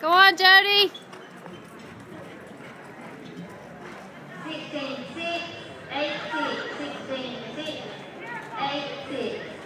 Go on, Jody. Sixteen, six, eight, six, sixteen, six, eight, six.